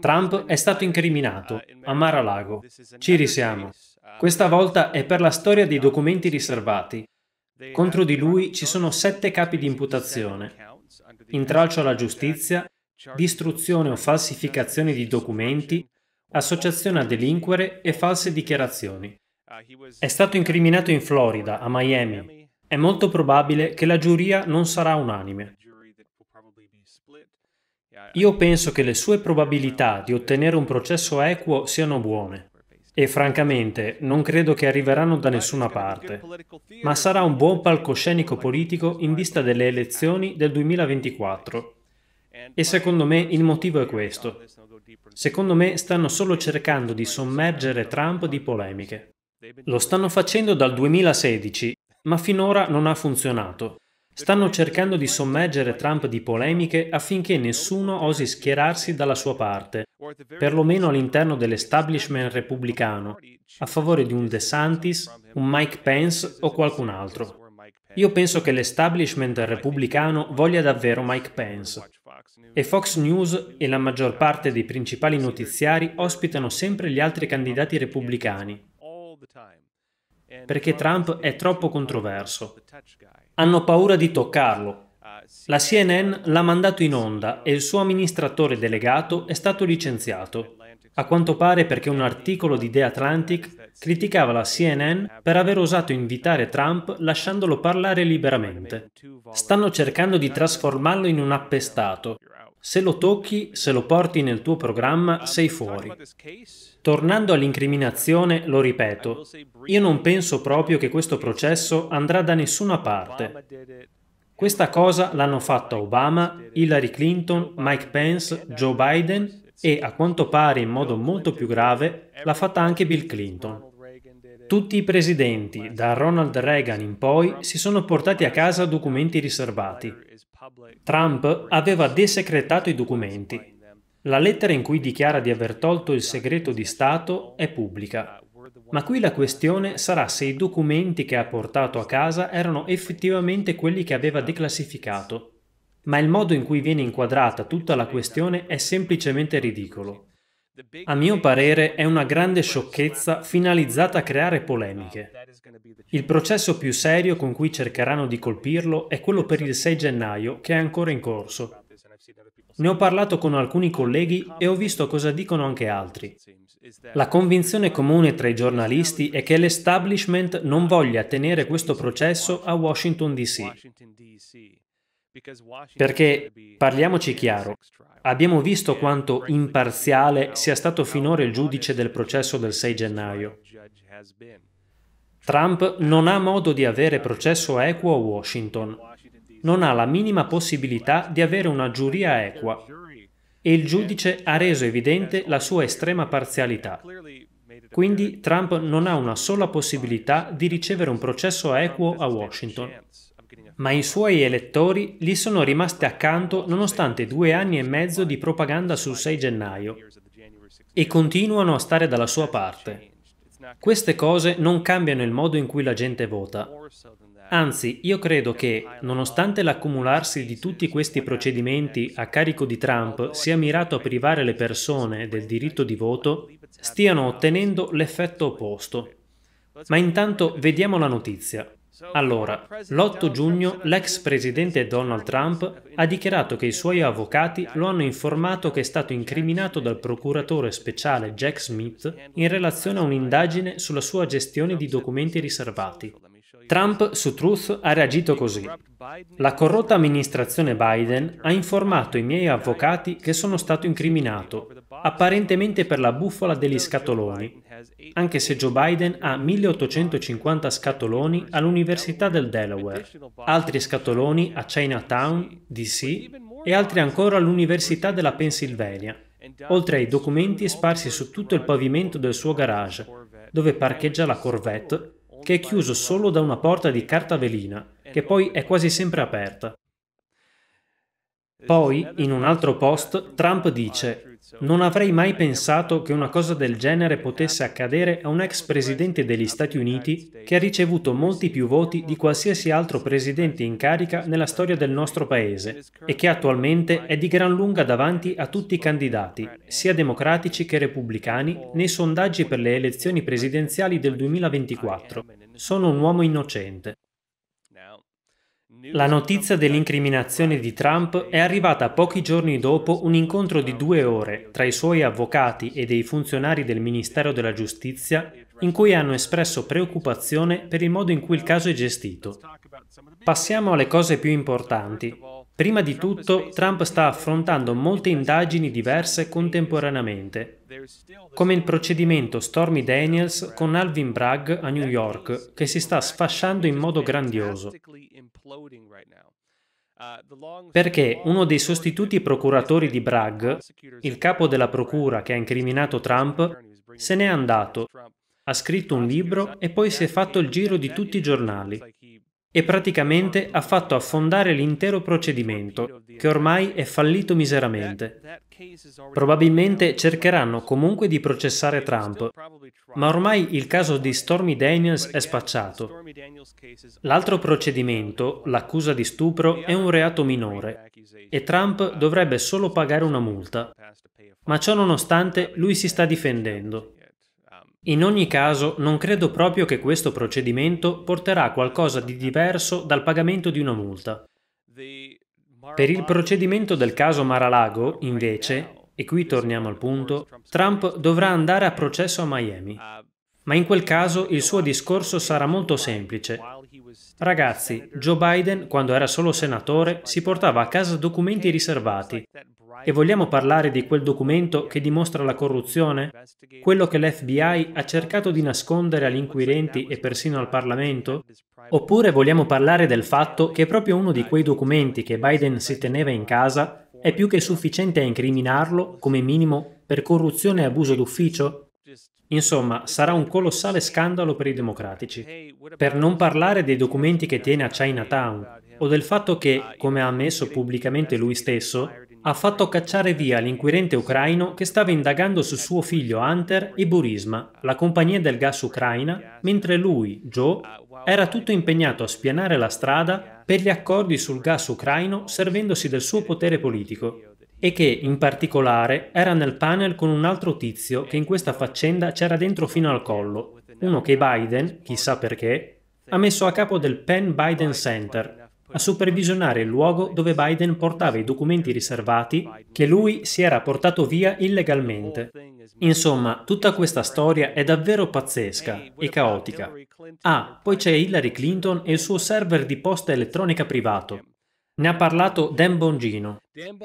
Trump è stato incriminato a Mar-a-Lago. Ci risiamo. Questa volta è per la storia dei documenti riservati. Contro di lui ci sono sette capi di imputazione. Intralcio alla giustizia, distruzione o falsificazione di documenti, associazione a delinquere e false dichiarazioni. È stato incriminato in Florida, a Miami. È molto probabile che la giuria non sarà unanime. Io penso che le sue probabilità di ottenere un processo equo siano buone e francamente non credo che arriveranno da nessuna parte, ma sarà un buon palcoscenico politico in vista delle elezioni del 2024. E secondo me il motivo è questo. Secondo me stanno solo cercando di sommergere Trump di polemiche. Lo stanno facendo dal 2016, ma finora non ha funzionato. Stanno cercando di sommergere Trump di polemiche affinché nessuno osi schierarsi dalla sua parte, perlomeno all'interno dell'establishment repubblicano, a favore di un DeSantis, un Mike Pence o qualcun altro. Io penso che l'establishment repubblicano voglia davvero Mike Pence. E Fox News e la maggior parte dei principali notiziari ospitano sempre gli altri candidati repubblicani, perché Trump è troppo controverso. Hanno paura di toccarlo. La CNN l'ha mandato in onda e il suo amministratore delegato è stato licenziato. A quanto pare perché un articolo di The Atlantic criticava la CNN per aver osato invitare Trump lasciandolo parlare liberamente. Stanno cercando di trasformarlo in un appestato. Se lo tocchi, se lo porti nel tuo programma, sei fuori. Tornando all'incriminazione, lo ripeto, io non penso proprio che questo processo andrà da nessuna parte. Questa cosa l'hanno fatta Obama, Hillary Clinton, Mike Pence, Joe Biden e, a quanto pare in modo molto più grave, l'ha fatta anche Bill Clinton. Tutti i presidenti, da Ronald Reagan in poi, si sono portati a casa documenti riservati. Trump aveva desecretato i documenti. La lettera in cui dichiara di aver tolto il segreto di Stato è pubblica. Ma qui la questione sarà se i documenti che ha portato a casa erano effettivamente quelli che aveva declassificato. Ma il modo in cui viene inquadrata tutta la questione è semplicemente ridicolo. A mio parere è una grande sciocchezza finalizzata a creare polemiche. Il processo più serio con cui cercheranno di colpirlo è quello per il 6 gennaio, che è ancora in corso. Ne ho parlato con alcuni colleghi e ho visto cosa dicono anche altri. La convinzione comune tra i giornalisti è che l'establishment non voglia tenere questo processo a Washington DC. Perché, parliamoci chiaro, abbiamo visto quanto imparziale sia stato finora il giudice del processo del 6 gennaio. Trump non ha modo di avere processo equo a Washington non ha la minima possibilità di avere una giuria equa e il giudice ha reso evidente la sua estrema parzialità. Quindi Trump non ha una sola possibilità di ricevere un processo equo a Washington. Ma i suoi elettori gli sono rimasti accanto nonostante due anni e mezzo di propaganda sul 6 gennaio e continuano a stare dalla sua parte. Queste cose non cambiano il modo in cui la gente vota. Anzi, io credo che, nonostante l'accumularsi di tutti questi procedimenti a carico di Trump sia mirato a privare le persone del diritto di voto, stiano ottenendo l'effetto opposto. Ma intanto vediamo la notizia. Allora, l'8 giugno l'ex presidente Donald Trump ha dichiarato che i suoi avvocati lo hanno informato che è stato incriminato dal procuratore speciale Jack Smith in relazione a un'indagine sulla sua gestione di documenti riservati. Trump su Truth ha reagito così. La corrotta amministrazione Biden ha informato i miei avvocati che sono stato incriminato, apparentemente per la bufala degli scatoloni, anche se Joe Biden ha 1850 scatoloni all'Università del Delaware, altri scatoloni a Chinatown, DC, e altri ancora all'Università della Pennsylvania, oltre ai documenti sparsi su tutto il pavimento del suo garage, dove parcheggia la Corvette che è chiuso solo da una porta di carta velina, che poi è quasi sempre aperta. Poi, in un altro post, Trump dice Non avrei mai pensato che una cosa del genere potesse accadere a un ex presidente degli Stati Uniti che ha ricevuto molti più voti di qualsiasi altro presidente in carica nella storia del nostro paese e che attualmente è di gran lunga davanti a tutti i candidati, sia democratici che repubblicani, nei sondaggi per le elezioni presidenziali del 2024. Sono un uomo innocente. La notizia dell'incriminazione di Trump è arrivata pochi giorni dopo un incontro di due ore tra i suoi avvocati e dei funzionari del Ministero della Giustizia in cui hanno espresso preoccupazione per il modo in cui il caso è gestito. Passiamo alle cose più importanti. Prima di tutto, Trump sta affrontando molte indagini diverse contemporaneamente, come il procedimento Stormy Daniels con Alvin Bragg a New York, che si sta sfasciando in modo grandioso. Perché uno dei sostituti procuratori di Bragg, il capo della procura che ha incriminato Trump, se n'è andato, ha scritto un libro e poi si è fatto il giro di tutti i giornali e praticamente ha fatto affondare l'intero procedimento, che ormai è fallito miseramente. Probabilmente cercheranno comunque di processare Trump, ma ormai il caso di Stormy Daniels è spacciato. L'altro procedimento, l'accusa di stupro, è un reato minore e Trump dovrebbe solo pagare una multa. Ma ciò nonostante lui si sta difendendo. In ogni caso, non credo proprio che questo procedimento porterà a qualcosa di diverso dal pagamento di una multa. Per il procedimento del caso Mar-a-Lago, invece, e qui torniamo al punto, Trump dovrà andare a processo a Miami. Ma in quel caso il suo discorso sarà molto semplice. Ragazzi, Joe Biden, quando era solo senatore, si portava a casa documenti riservati e vogliamo parlare di quel documento che dimostra la corruzione? Quello che l'FBI ha cercato di nascondere agli inquirenti e persino al Parlamento? Oppure vogliamo parlare del fatto che proprio uno di quei documenti che Biden si teneva in casa è più che sufficiente a incriminarlo, come minimo, per corruzione e abuso d'ufficio? Insomma, sarà un colossale scandalo per i democratici. Per non parlare dei documenti che tiene a Chinatown, o del fatto che, come ha ammesso pubblicamente lui stesso, ha fatto cacciare via l'inquirente ucraino che stava indagando su suo figlio Hunter e Burisma, la compagnia del gas ucraina, mentre lui, Joe, era tutto impegnato a spianare la strada per gli accordi sul gas ucraino servendosi del suo potere politico e che, in particolare, era nel panel con un altro tizio che in questa faccenda c'era dentro fino al collo, uno che Biden, chissà perché, ha messo a capo del Penn Biden Center, a supervisionare il luogo dove Biden portava i documenti riservati che lui si era portato via illegalmente. Insomma, tutta questa storia è davvero pazzesca e caotica. Ah, poi c'è Hillary Clinton e il suo server di posta elettronica privato. Ne ha parlato Dan Bongino.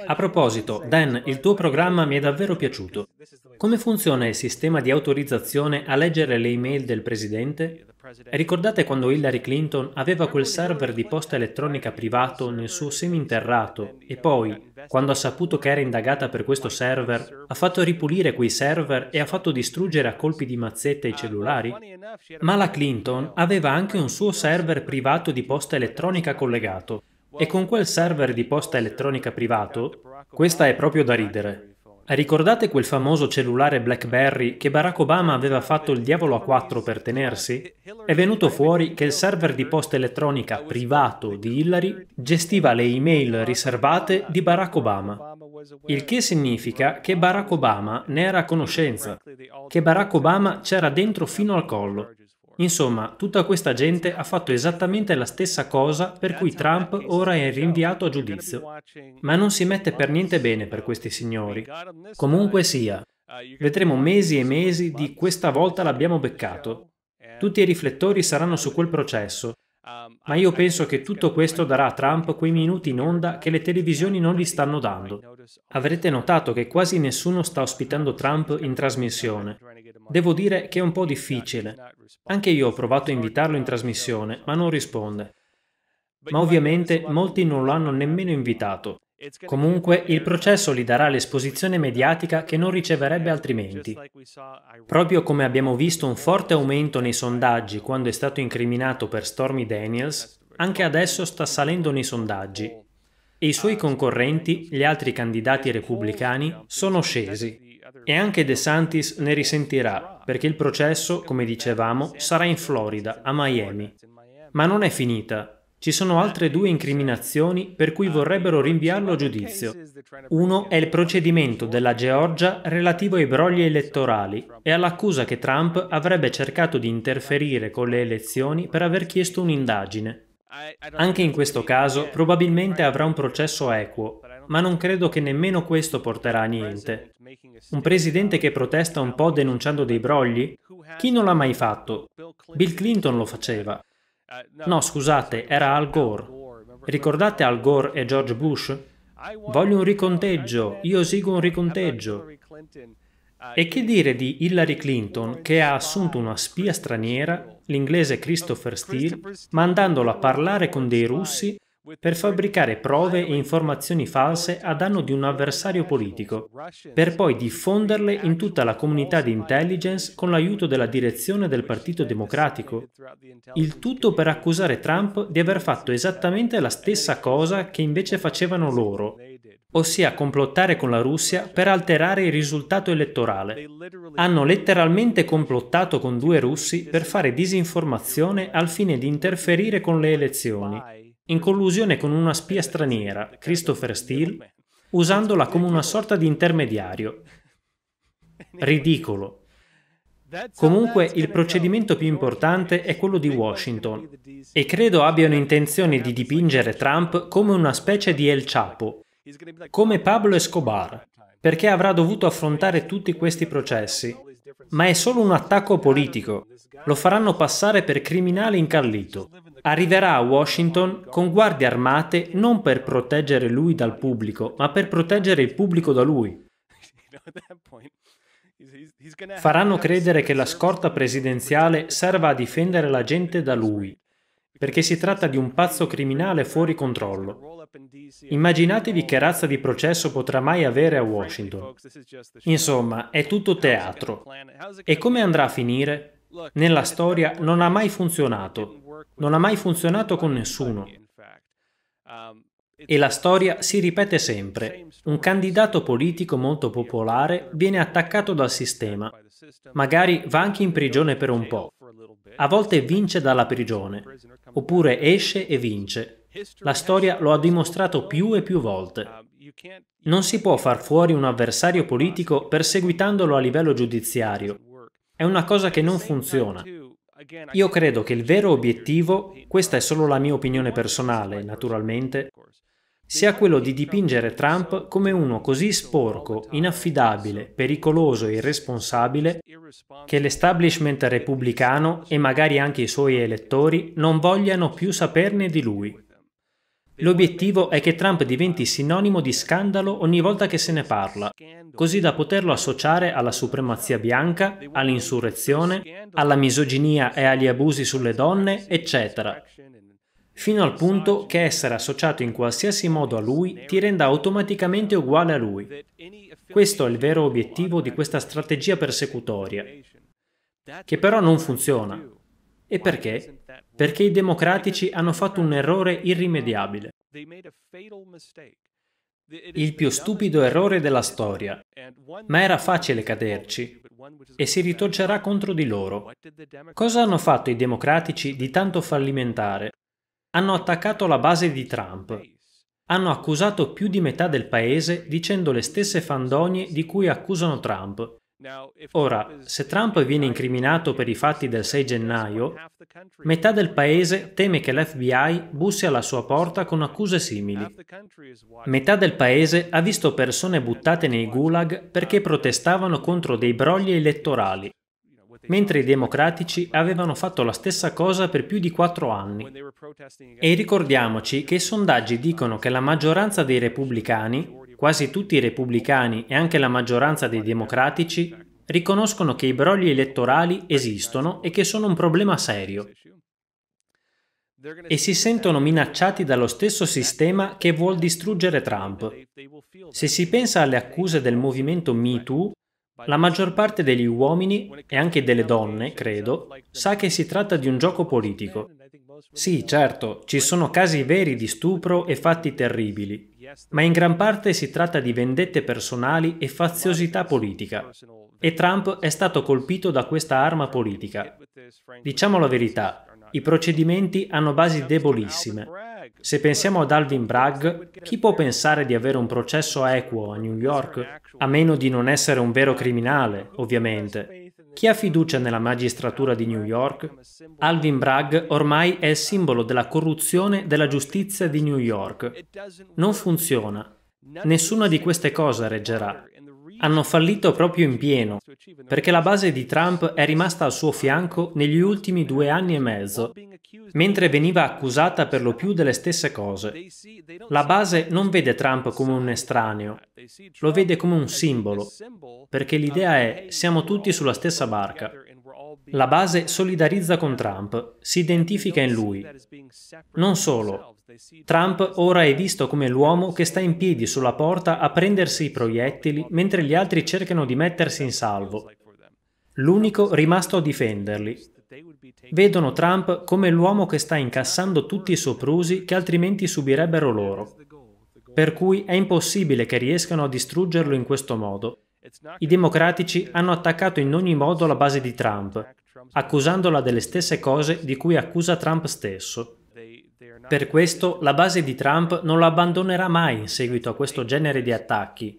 A proposito, Dan, il tuo programma mi è davvero piaciuto. Come funziona il sistema di autorizzazione a leggere le email del presidente? Ricordate quando Hillary Clinton aveva quel server di posta elettronica privato nel suo seminterrato e poi, quando ha saputo che era indagata per questo server, ha fatto ripulire quei server e ha fatto distruggere a colpi di mazzette i cellulari? Ma la Clinton aveva anche un suo server privato di posta elettronica collegato e con quel server di posta elettronica privato, questa è proprio da ridere. Ricordate quel famoso cellulare BlackBerry che Barack Obama aveva fatto il diavolo a quattro per tenersi? È venuto fuori che il server di posta elettronica privato di Hillary gestiva le email riservate di Barack Obama. Il che significa che Barack Obama ne era a conoscenza, che Barack Obama c'era dentro fino al collo. Insomma, tutta questa gente ha fatto esattamente la stessa cosa per cui Trump ora è rinviato a giudizio. Ma non si mette per niente bene per questi signori. Comunque sia, vedremo mesi e mesi di questa volta l'abbiamo beccato. Tutti i riflettori saranno su quel processo. Ma io penso che tutto questo darà a Trump quei minuti in onda che le televisioni non gli stanno dando. Avrete notato che quasi nessuno sta ospitando Trump in trasmissione. Devo dire che è un po' difficile. Anche io ho provato a invitarlo in trasmissione, ma non risponde. Ma ovviamente molti non lo hanno nemmeno invitato. Comunque il processo gli darà l'esposizione mediatica che non riceverebbe altrimenti. Proprio come abbiamo visto un forte aumento nei sondaggi quando è stato incriminato per Stormy Daniels, anche adesso sta salendo nei sondaggi. E i suoi concorrenti, gli altri candidati repubblicani, sono scesi. E anche De Santis ne risentirà, perché il processo, come dicevamo, sarà in Florida, a Miami. Ma non è finita. Ci sono altre due incriminazioni per cui vorrebbero rinviarlo a giudizio. Uno è il procedimento della Georgia relativo ai brogli elettorali e all'accusa che Trump avrebbe cercato di interferire con le elezioni per aver chiesto un'indagine. Anche in questo caso probabilmente avrà un processo equo, ma non credo che nemmeno questo porterà a niente. Un presidente che protesta un po' denunciando dei brogli? Chi non l'ha mai fatto? Bill Clinton lo faceva. No, scusate, era Al Gore. Ricordate Al Gore e George Bush? Voglio un riconteggio, io esigo un riconteggio. E che dire di Hillary Clinton che ha assunto una spia straniera, l'inglese Christopher Steele, mandandola a parlare con dei russi per fabbricare prove e informazioni false a danno di un avversario politico, per poi diffonderle in tutta la comunità di intelligence con l'aiuto della direzione del Partito Democratico. Il tutto per accusare Trump di aver fatto esattamente la stessa cosa che invece facevano loro, ossia complottare con la Russia per alterare il risultato elettorale. Hanno letteralmente complottato con due russi per fare disinformazione al fine di interferire con le elezioni in collusione con una spia straniera, Christopher Steele, usandola come una sorta di intermediario. Ridicolo. Comunque il procedimento più importante è quello di Washington e credo abbiano intenzione di dipingere Trump come una specie di El Chapo, come Pablo Escobar, perché avrà dovuto affrontare tutti questi processi. Ma è solo un attacco politico. Lo faranno passare per criminale incallito arriverà a Washington con guardie armate non per proteggere lui dal pubblico, ma per proteggere il pubblico da lui. Faranno credere che la scorta presidenziale serva a difendere la gente da lui, perché si tratta di un pazzo criminale fuori controllo. Immaginatevi che razza di processo potrà mai avere a Washington. Insomma, è tutto teatro. E come andrà a finire? Nella storia non ha mai funzionato non ha mai funzionato con nessuno. E la storia si ripete sempre. Un candidato politico molto popolare viene attaccato dal sistema. Magari va anche in prigione per un po'. A volte vince dalla prigione. Oppure esce e vince. La storia lo ha dimostrato più e più volte. Non si può far fuori un avversario politico perseguitandolo a livello giudiziario. È una cosa che non funziona. Io credo che il vero obiettivo, questa è solo la mia opinione personale, naturalmente, sia quello di dipingere Trump come uno così sporco, inaffidabile, pericoloso e irresponsabile che l'establishment repubblicano e magari anche i suoi elettori non vogliano più saperne di lui. L'obiettivo è che Trump diventi sinonimo di scandalo ogni volta che se ne parla, così da poterlo associare alla supremazia bianca, all'insurrezione, alla misoginia e agli abusi sulle donne, eccetera, fino al punto che essere associato in qualsiasi modo a lui ti renda automaticamente uguale a lui. Questo è il vero obiettivo di questa strategia persecutoria, che però non funziona. E perché? Perché i democratici hanno fatto un errore irrimediabile. Il più stupido errore della storia. Ma era facile caderci e si ritorcerà contro di loro. Cosa hanno fatto i democratici di tanto fallimentare? Hanno attaccato la base di Trump. Hanno accusato più di metà del paese dicendo le stesse fandonie di cui accusano Trump Ora, se Trump viene incriminato per i fatti del 6 gennaio, metà del paese teme che l'FBI bussi alla sua porta con accuse simili. Metà del paese ha visto persone buttate nei gulag perché protestavano contro dei brogli elettorali, mentre i democratici avevano fatto la stessa cosa per più di quattro anni. E ricordiamoci che i sondaggi dicono che la maggioranza dei repubblicani quasi tutti i repubblicani e anche la maggioranza dei democratici riconoscono che i brogli elettorali esistono e che sono un problema serio. E si sentono minacciati dallo stesso sistema che vuol distruggere Trump. Se si pensa alle accuse del movimento MeToo, la maggior parte degli uomini, e anche delle donne, credo, sa che si tratta di un gioco politico. Sì, certo, ci sono casi veri di stupro e fatti terribili, ma in gran parte si tratta di vendette personali e faziosità politica. E Trump è stato colpito da questa arma politica. Diciamo la verità, i procedimenti hanno basi debolissime. Se pensiamo ad Alvin Bragg, chi può pensare di avere un processo equo a New York? A meno di non essere un vero criminale, ovviamente. Chi ha fiducia nella magistratura di New York? Alvin Bragg ormai è il simbolo della corruzione della giustizia di New York. Non funziona. Nessuna di queste cose reggerà. Hanno fallito proprio in pieno, perché la base di Trump è rimasta al suo fianco negli ultimi due anni e mezzo, mentre veniva accusata per lo più delle stesse cose. La base non vede Trump come un estraneo, lo vede come un simbolo, perché l'idea è siamo tutti sulla stessa barca. La base solidarizza con Trump, si identifica in lui. Non solo. Trump ora è visto come l'uomo che sta in piedi sulla porta a prendersi i proiettili mentre gli altri cercano di mettersi in salvo. L'unico rimasto a difenderli. Vedono Trump come l'uomo che sta incassando tutti i soprusi che altrimenti subirebbero loro. Per cui è impossibile che riescano a distruggerlo in questo modo. I democratici hanno attaccato in ogni modo la base di Trump, accusandola delle stesse cose di cui accusa Trump stesso. Per questo la base di Trump non lo abbandonerà mai in seguito a questo genere di attacchi.